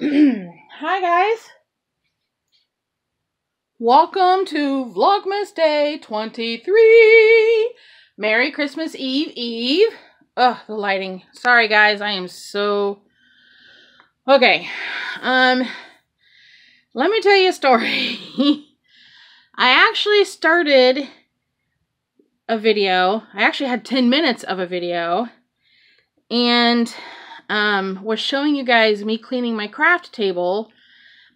Hi, guys. Welcome to Vlogmas Day 23. Merry Christmas Eve Eve. Ugh, the lighting. Sorry, guys. I am so... Okay. Um, let me tell you a story. I actually started a video. I actually had 10 minutes of a video. And um, was showing you guys me cleaning my craft table.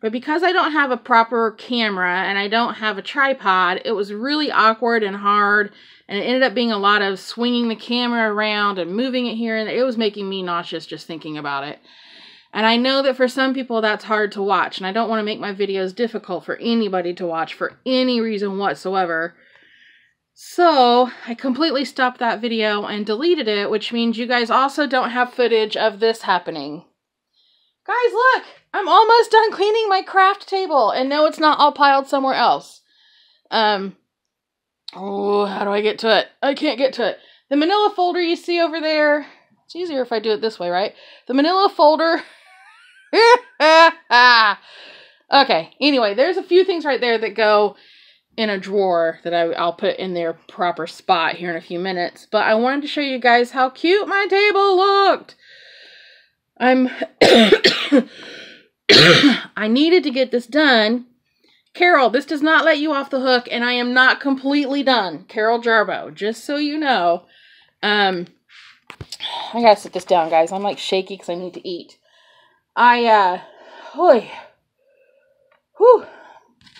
But because I don't have a proper camera and I don't have a tripod, it was really awkward and hard. And it ended up being a lot of swinging the camera around and moving it here. And it was making me nauseous just thinking about it. And I know that for some people that's hard to watch. And I don't want to make my videos difficult for anybody to watch for any reason whatsoever. So I completely stopped that video and deleted it, which means you guys also don't have footage of this happening. Guys, look! I'm almost done cleaning my craft table, and no, it's not all piled somewhere else. Um, oh, how do I get to it? I can't get to it. The manila folder you see over there, it's easier if I do it this way, right? The manila folder. okay, anyway, there's a few things right there that go in a drawer that I, I'll put in their proper spot here in a few minutes. But I wanted to show you guys how cute my table looked. I'm... I needed to get this done. Carol, this does not let you off the hook, and I am not completely done. Carol Jarbo, just so you know. Um, I gotta sit this down, guys. I'm like shaky because I need to eat. I, uh, boy, whew,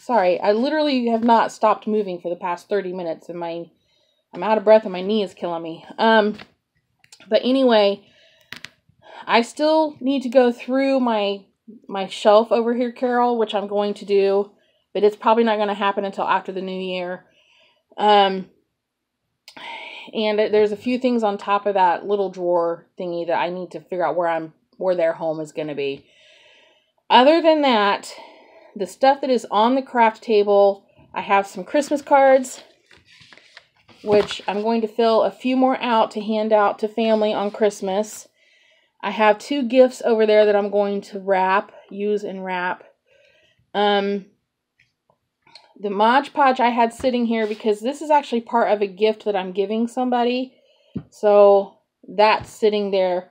Sorry, I literally have not stopped moving for the past 30 minutes and my I'm out of breath and my knee is killing me. Um but anyway, I still need to go through my my shelf over here, Carol, which I'm going to do, but it's probably not going to happen until after the new year. Um and there's a few things on top of that little drawer thingy that I need to figure out where I'm where their home is going to be. Other than that, the stuff that is on the craft table, I have some Christmas cards, which I'm going to fill a few more out to hand out to family on Christmas. I have two gifts over there that I'm going to wrap, use and wrap. Um, the Mod Podge I had sitting here because this is actually part of a gift that I'm giving somebody. So that's sitting there.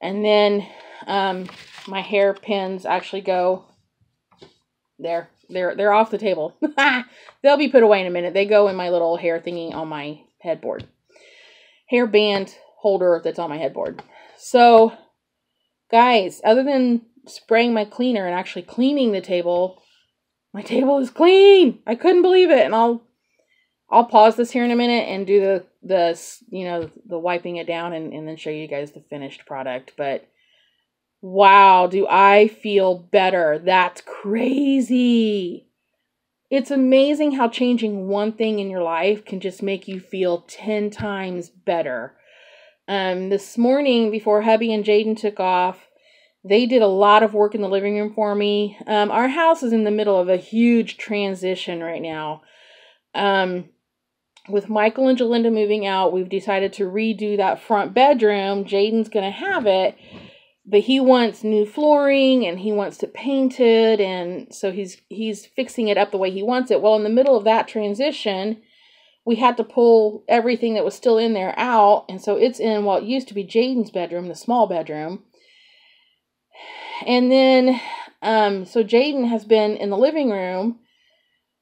And then um, my hair pins actually go there. They're they're off the table. They'll be put away in a minute. They go in my little hair thingy on my headboard. Hair band holder that's on my headboard. So, guys, other than spraying my cleaner and actually cleaning the table, my table is clean. I couldn't believe it. And I'll I'll pause this here in a minute and do the the you know the wiping it down and, and then show you guys the finished product. But Wow, do I feel better? That's crazy. It's amazing how changing one thing in your life can just make you feel 10 times better. Um, this morning, before hubby and Jaden took off, they did a lot of work in the living room for me. Um, our house is in the middle of a huge transition right now. Um, with Michael and Jalinda moving out, we've decided to redo that front bedroom. Jaden's going to have it but he wants new flooring and he wants to paint it and so he's he's fixing it up the way he wants it. Well in the middle of that transition we had to pull everything that was still in there out and so it's in what used to be jaden's bedroom the small bedroom. And then um so jaden has been in the living room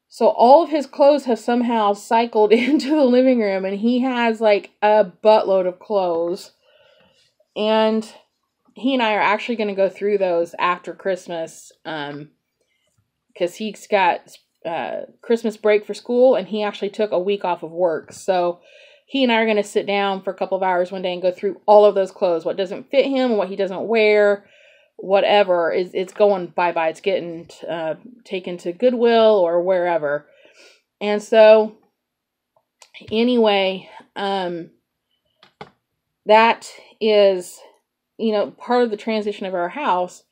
so all of his clothes have somehow cycled into the living room and he has like a buttload of clothes. And he and I are actually going to go through those after Christmas um cuz he's got uh Christmas break for school and he actually took a week off of work. So he and I are going to sit down for a couple of hours one day and go through all of those clothes, what doesn't fit him, what he doesn't wear, whatever is it's going bye bye. It's getting uh, taken to Goodwill or wherever. And so anyway, um that is you know, part of the transition of our house.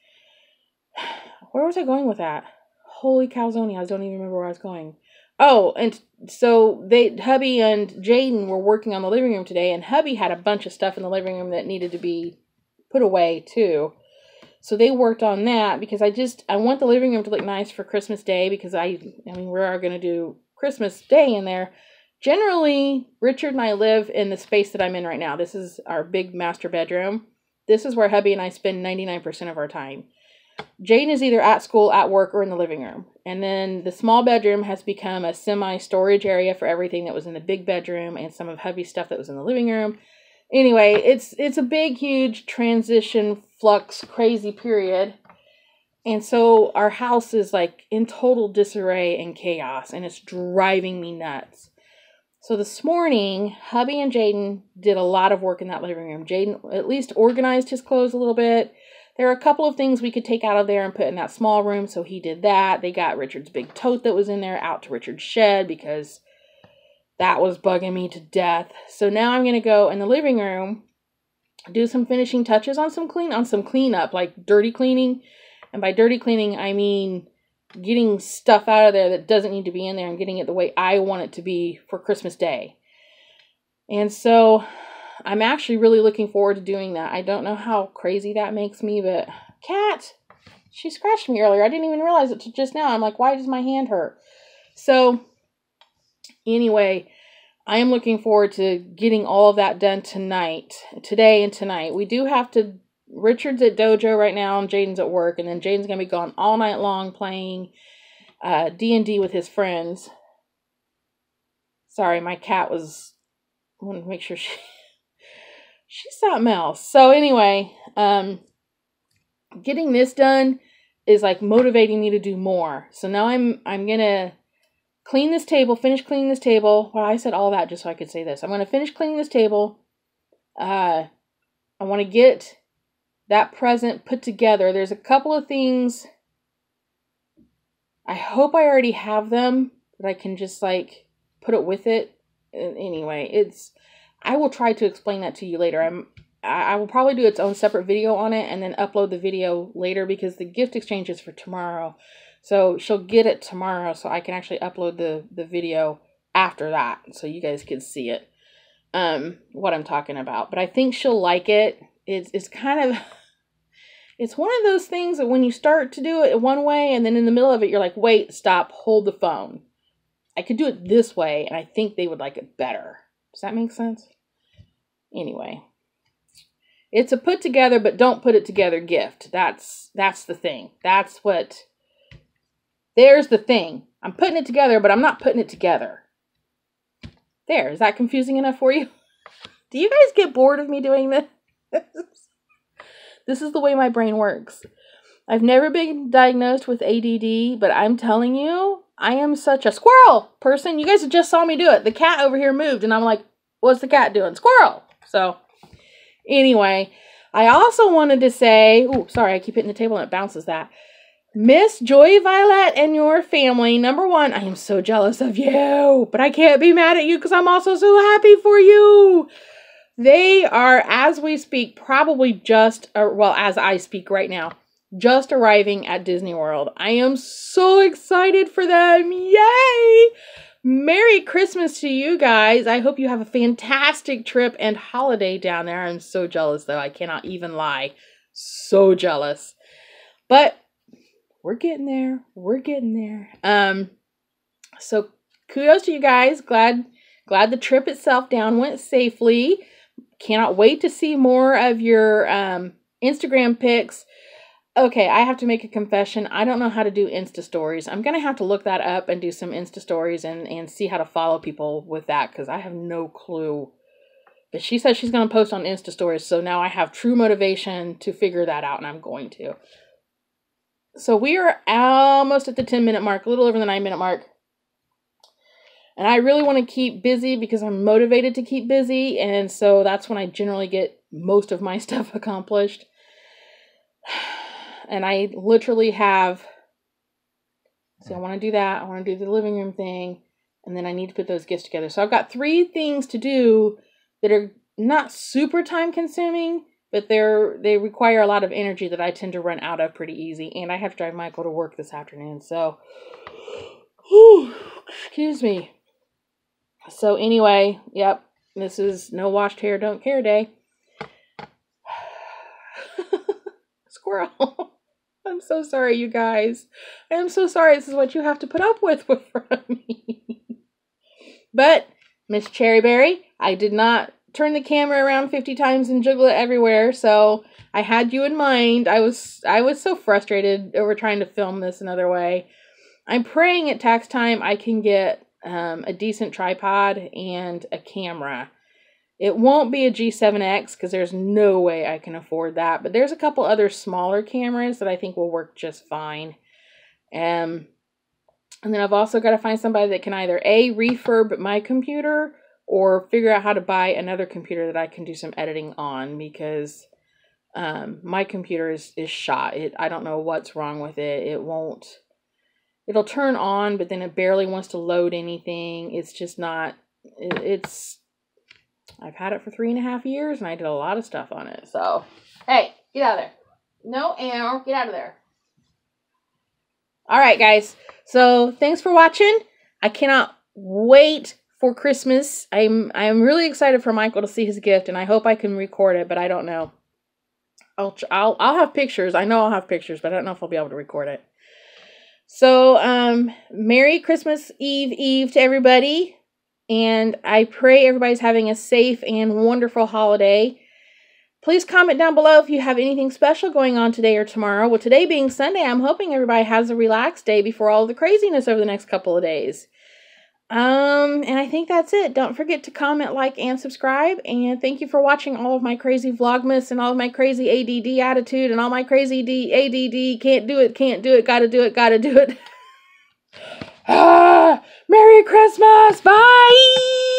Where was I going with that? Holy calzone, I don't even remember where I was going. Oh, and so they hubby and Jaden were working on the living room today, and hubby had a bunch of stuff in the living room that needed to be put away too. So they worked on that because I just I want the living room to look nice for Christmas Day because I I mean we are going to do Christmas Day in there. Generally, Richard and I live in the space that I'm in right now. This is our big master bedroom. This is where hubby and I spend 99% of our time. Jane is either at school, at work, or in the living room. And then the small bedroom has become a semi storage area for everything that was in the big bedroom and some of hubby's stuff that was in the living room. Anyway, it's it's a big, huge transition, flux, crazy period. And so our house is like in total disarray and chaos, and it's driving me nuts. So this morning, hubby and Jaden did a lot of work in that living room. Jaden at least organized his clothes a little bit. There are a couple of things we could take out of there and put in that small room, so he did that. They got Richard's big tote that was in there out to Richard's shed because that was bugging me to death. So now I'm going to go in the living room, do some finishing touches on some clean on some cleanup, like dirty cleaning. And by dirty cleaning, I mean getting stuff out of there that doesn't need to be in there and getting it the way I want it to be for Christmas Day. And so I'm actually really looking forward to doing that. I don't know how crazy that makes me, but cat, she scratched me earlier. I didn't even realize it just now. I'm like, why does my hand hurt? So anyway, I am looking forward to getting all of that done tonight, today and tonight. We do have to Richard's at dojo right now and Jaden's at work, and then Jaden's gonna be gone all night long playing uh, D and D with his friends. Sorry, my cat was. I wanted to make sure she she's something else. So anyway, um, getting this done is like motivating me to do more. So now I'm I'm gonna clean this table, finish cleaning this table. Well, I said all that just so I could say this. I'm gonna finish cleaning this table. Uh, I want to get that present put together. There's a couple of things. I hope I already have them, but I can just like put it with it. Anyway, it's. I will try to explain that to you later. I'm. I will probably do its own separate video on it and then upload the video later because the gift exchange is for tomorrow. So she'll get it tomorrow so I can actually upload the, the video after that so you guys can see it. Um, what I'm talking about. But I think she'll like it. It's it's kind of it's one of those things that when you start to do it one way and then in the middle of it you're like, wait, stop, hold the phone. I could do it this way and I think they would like it better. Does that make sense? Anyway. It's a put together but don't put it together gift. That's that's the thing. That's what there's the thing. I'm putting it together, but I'm not putting it together. There, is that confusing enough for you? Do you guys get bored of me doing this? this is the way my brain works. I've never been diagnosed with ADD, but I'm telling you, I am such a squirrel person. You guys just saw me do it. The cat over here moved, and I'm like, what's the cat doing? Squirrel. So, anyway, I also wanted to say, oh, sorry, I keep hitting the table and it bounces that. Miss Joy Violet and your family, number one, I am so jealous of you, but I can't be mad at you because I'm also so happy for you. They are, as we speak, probably just, uh, well, as I speak right now, just arriving at Disney World. I am so excited for them. Yay! Merry Christmas to you guys. I hope you have a fantastic trip and holiday down there. I'm so jealous, though. I cannot even lie. So jealous. But we're getting there. We're getting there. Um, so kudos to you guys. Glad glad the trip itself down went safely. Cannot wait to see more of your um, Instagram pics. Okay, I have to make a confession. I don't know how to do Insta stories. I'm gonna have to look that up and do some Insta stories and and see how to follow people with that because I have no clue. But she says she's gonna post on Insta stories, so now I have true motivation to figure that out, and I'm going to. So we are almost at the 10 minute mark, a little over the 9 minute mark. And I really want to keep busy because I'm motivated to keep busy. And so that's when I generally get most of my stuff accomplished. And I literally have. So I want to do that. I want to do the living room thing. And then I need to put those gifts together. So I've got three things to do that are not super time consuming, but they're they require a lot of energy that I tend to run out of pretty easy. And I have to drive Michael to work this afternoon, so whew, excuse me. So anyway, yep, this is no washed hair don't care day. squirrel. I'm so sorry, you guys. I am so sorry. This is what you have to put up with with me. but Miss Cherryberry, I did not turn the camera around 50 times and jiggle it everywhere, so I had you in mind. I was I was so frustrated over trying to film this another way. I'm praying at tax time I can get um, a decent tripod and a camera. It won't be a G7X because there's no way I can afford that. But there's a couple other smaller cameras that I think will work just fine. Um, and then I've also got to find somebody that can either A, refurb my computer or figure out how to buy another computer that I can do some editing on because um, my computer is, is shot. It I don't know what's wrong with it. It won't it'll turn on, but then it barely wants to load anything. It's just not it, it's I've had it for three and a half years and I did a lot of stuff on it. So, hey, get out of there. No air. Get out of there. All right, guys. So, thanks for watching. I cannot wait for Christmas. I'm I'm really excited for Michael to see his gift and I hope I can record it, but I don't know. I'll I'll I'll have pictures. I know I'll have pictures, but I don't know if I'll be able to record it. So, um Merry Christmas Eve Eve to everybody. And I pray everybody's having a safe and wonderful holiday. Please comment down below if you have anything special going on today or tomorrow. Well, today being Sunday, I'm hoping everybody has a relaxed day before all the craziness over the next couple of days. Um, and I think that's it. Don't forget to comment, like, and subscribe. And thank you for watching all of my crazy Vlogmas and all of my crazy ADD attitude and all my crazy D ADD can't do it, can't do it, gotta do it, gotta do it. ah! Merry Christmas! Bye!